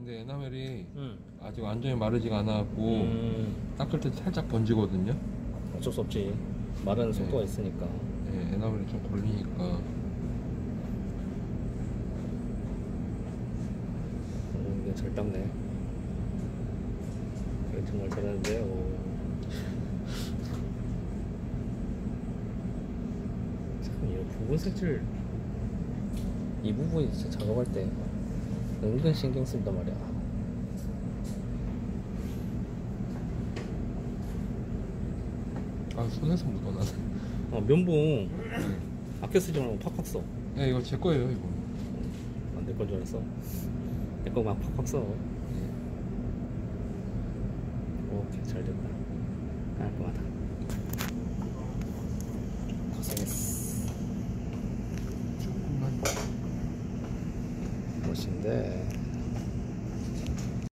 근데 에나멜이 응. 아직 완전히 마르지가 않아갖고 음, 닦을 때 살짝 번지거든요. 어쩔 수 없지. 마르는 속도가 있으니까. 네, 에나멜이 좀 걸리니까. 오, 이게 잘 닦네. 이거 정말 잘하는데요. 참, 이 부분 색칠 이 부분이 진짜 작업할 때 은근 신경 쓴단 말이야. 아 손에서 묻어나네. 아, 면봉 아껴 쓰지 말고 팍팍 써. 야 이거 제 거예요 이거. 아, 내건 줄 알았어. 내 거 막 팍팍 써. 네. 오케이, 잘 됐다. 깔끔하다. 곳인데